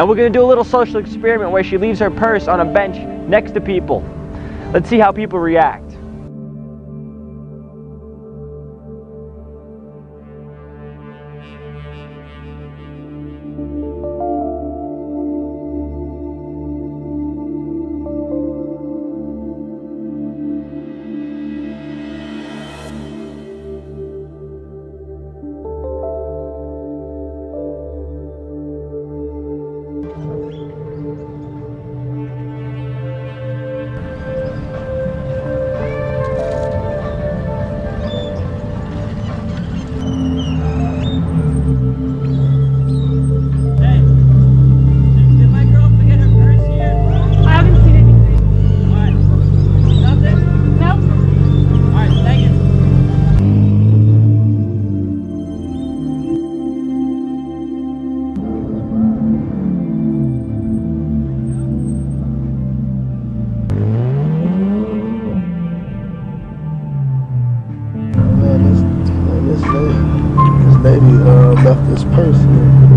And we're to do a little social experiment where she leaves her purse on a bench next to people. Let's see how people react. Man, this, man, this lady, this lady uh, left this purse in